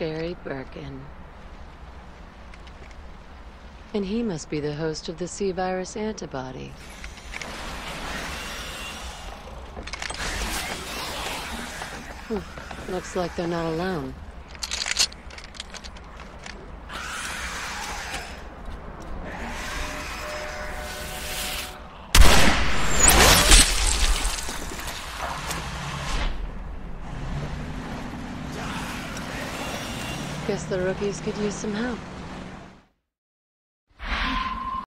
Sherry Birkin. And he must be the host of the C-virus antibody. Hmm. Looks like they're not alone. Guess the rookies could use some help.